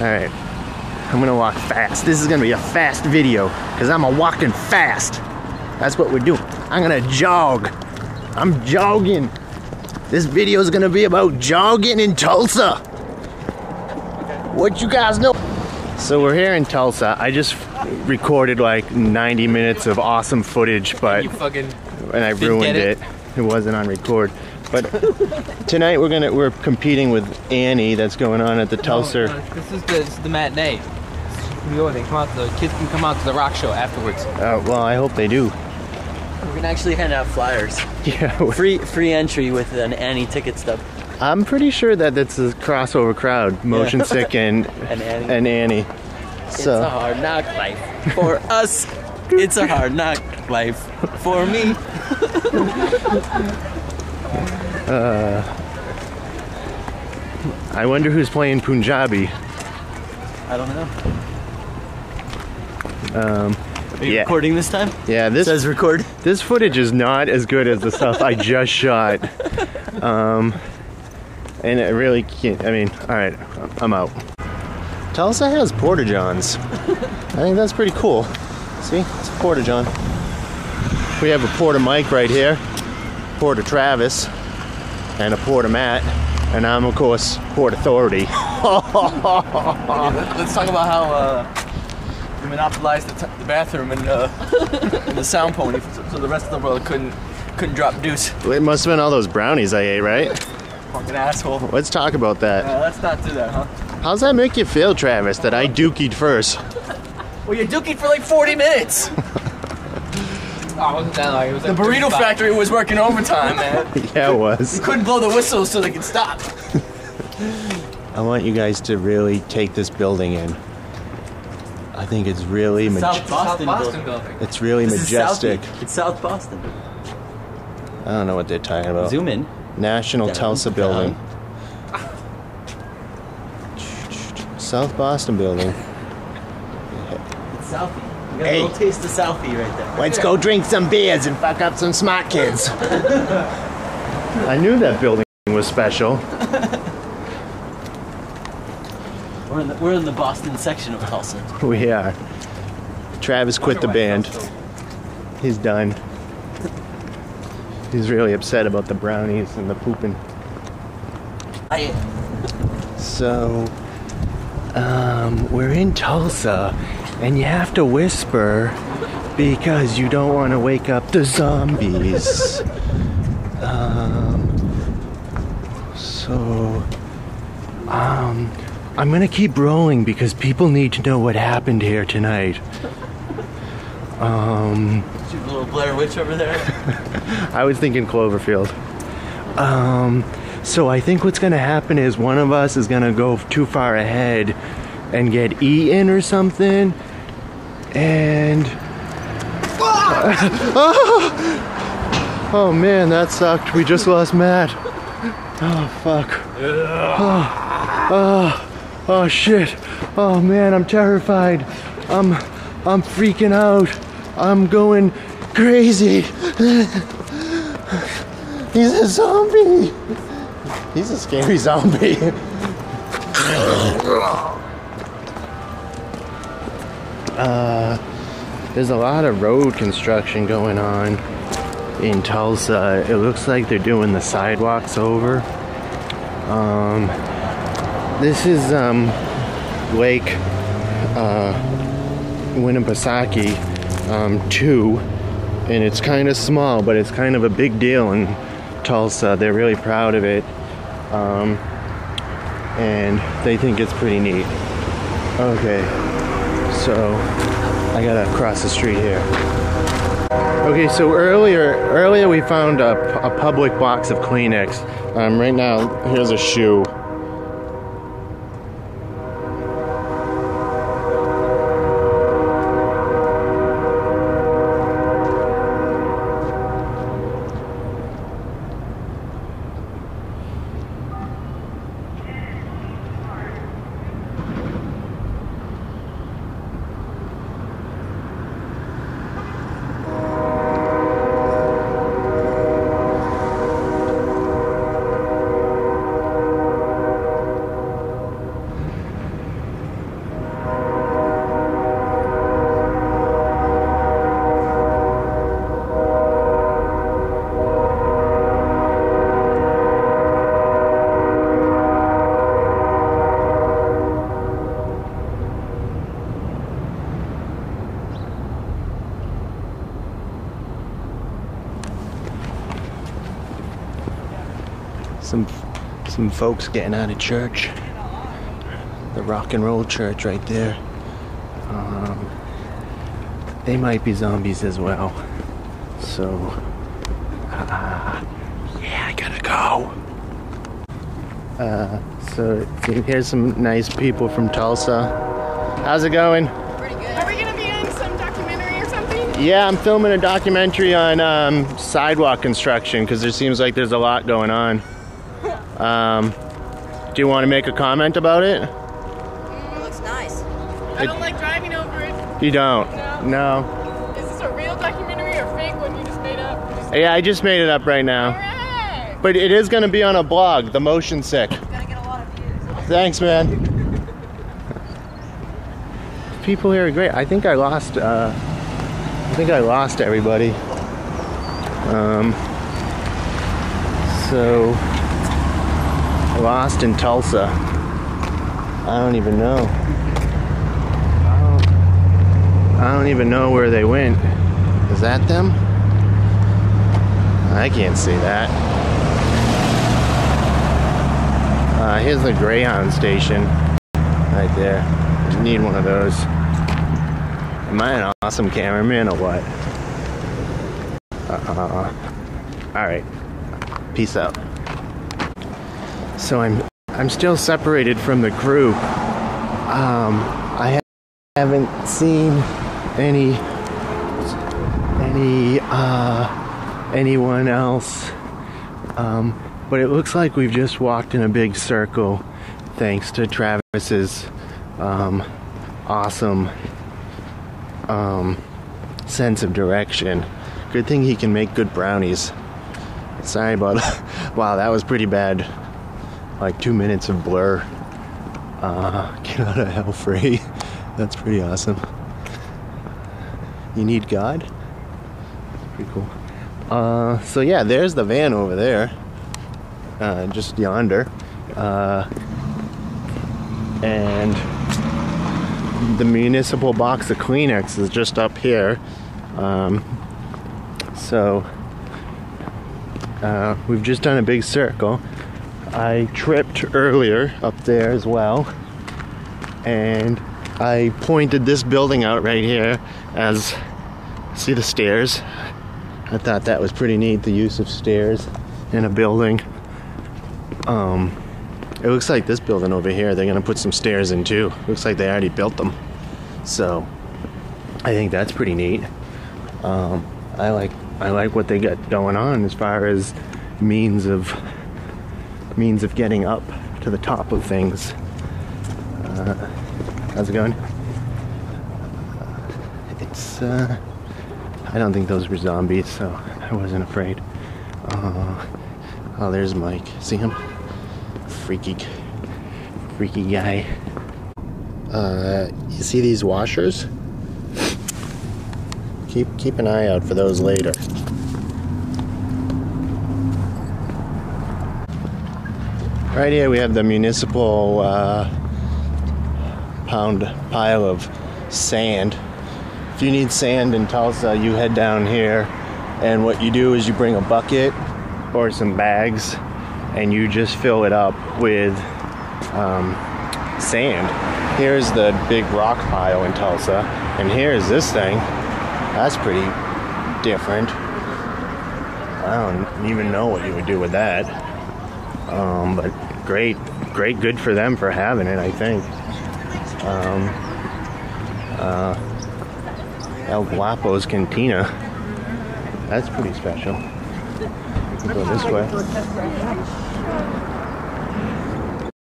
All right. I'm gonna walk fast. This is gonna be a fast video because I'm a walking fast. That's what we're doing. I'm gonna jog. I'm jogging. This video is gonna be about jogging in Tulsa. What you guys know? So we're here in Tulsa. I just recorded like 90 minutes of awesome footage, but You fucking. and I ruined it. it? it. wasn't on record. But tonight we're gonna we're competing with Annie. That's going on at the Tulsa. No, no, this is the, this is the matinee. We go, they come out. The kids can come out to the rock show afterwards. Uh, well, I hope they do. We're gonna actually hand out flyers. Yeah, Free free entry with an Annie ticket stub. I'm pretty sure that that's a crossover crowd, motion sick and And Annie. and Annie. It's a hard knock life for us. It's a hard knock life for me. I wonder who's playing Punjabi. I don't know. Um, Are you yeah. recording this time? yeah, It this says record. this footage is not as good as the stuff I just shot. Um, and it really can't. I mean, all right, I'm out. Tulsa has porta johns. I think that's pretty cool. See, it's a porta john. We have a porta Mike right here, porta Travis, and a porta Matt, and I'm of course Port Authority. Let's talk about how uh, we monopolized the, t- the bathroom and, uh, and the sound pony, so, so the rest of the world couldn't couldn't drop deuce. It must have been all those brownies I ate, right? Fucking asshole. Let's talk about that. Uh, let's not do that, huh? How's that make you feel, Travis, that I dookied first? Well, you're dooking for like 40 minutes. Oh, it wasn't that long. It was The burrito factory was working overtime, man. Yeah, it was. Couldn't blow the whistle so they could stop. I want you guys to really take this building in. I think it's really South maj- Boston, Boston building. building. it's really This is majestic. Southie. It's South Boston. I don't know what they're talking about. Zoom in. National Down, Tulsa down. building. South Boston building. It's South You got Hey. a little taste of Southie right there. Let's go drink some beers and fuck up some smart kids. I knew that building was special. We're in the, we're in the Boston section of Tulsa. We are. Travis quit the band. He's done. He's really upset about the brownies and the pooping. I, So, um, we're in Tulsa, and you have to whisper because you don't want to wake up the zombies. um, so, um, I'm gonna keep rolling because people need to know what happened here tonight. Um, a little Blair Witch over there. I was thinking Cloverfield. Um, so I think what's gonna happen is one of us is gonna go too far ahead and get eaten or something, and oh, oh man, that sucked. We just lost Matt. Oh fuck. Oh, oh, oh shit. Oh man, I'm terrified. I'm I'm freaking out. I'm going crazy. He's a zombie. He's a scary zombie. Uh, there's a lot of road construction going on in Tulsa. It looks like they're doing the sidewalks over. Um, this is um, Lake uh, Winnipesaukee um, 2 and it's kind of small, but it's kind of a big deal in Tulsa. They're really proud of it, um, and they think it's pretty neat. Okay, so I gotta cross the street here. Okay, so earlier, earlier we found a, a public box of Kleenex. Um, right now, here's a shoe. Some some folks getting out of church. The rock and roll church right there. Um, they might be zombies as well. So, uh, yeah, I gotta go. Uh, so here's some nice people from Tulsa. How's it going? Pretty good. Are we gonna be in some documentary or something? Yeah, I'm filming a documentary on um, sidewalk construction because there seems like there's a lot going on. Um, do you want to make a comment about it? It looks nice. I don't like driving over it. You don't? No. No. Is this a real documentary or fake one you just made up? Just- Yeah, I just made it up right now. Alright. But it is going to be on a blog, The Motion Sick. Gotta get a lot of views. Thanks, man. People here are great. I think I lost. Uh, I think I lost everybody. Um, so lost in Tulsa. I don't even know. I don't, I don't even know where they went. Is that them? I can't see that. Uh, here's the Greyhound station right there. You need one of those. Am I an awesome cameraman or what? Uh, all right. Peace out. So I'm I'm still separated from the group. Um, I ha- haven't seen any any uh, anyone else. Um, but it looks like we've just walked in a big circle thanks to Travis's um, awesome um, sense of direction. Good thing he can make good brownies. Sorry about wow, that was pretty bad. Like two minutes of blur. Uh, get out of hell free. That's pretty awesome. You need God? Pretty cool. Uh, so yeah, there's the van over there, uh, just yonder, uh, and the municipal box of Kleenex is just up here. Um, so uh, we've just done a big circle. I tripped earlier up there as well, and I pointed this building out right here as see the stairs. I thought that was pretty neat, the use of stairs in a building. Um, it looks like this building over here, they're gonna put some stairs in too. Looks like they already built them. So I think that's pretty neat. Um, I like I like what they got going on as far as means of means of getting up to the top of things. Uh, how's it going? It's uh, I don't think those were zombies, so I wasn't afraid. Uh, oh, there's Mike. See him? Freaky, freaky guy. Uh, you see these washers? Keep keep an eye out for those later. Right here we have the municipal uh, pound pile of sand. If you need sand in Tulsa, you head down here, and what you do is you bring a bucket or some bags, and you just fill it up with um, sand. Here's the big rock pile in Tulsa, and here's this thing. That's pretty different. I don't even know what you would do with that. Um, but great, great, good for them for having it, I think. Um, uh, El Guapo's Cantina. That's pretty special. Go this way.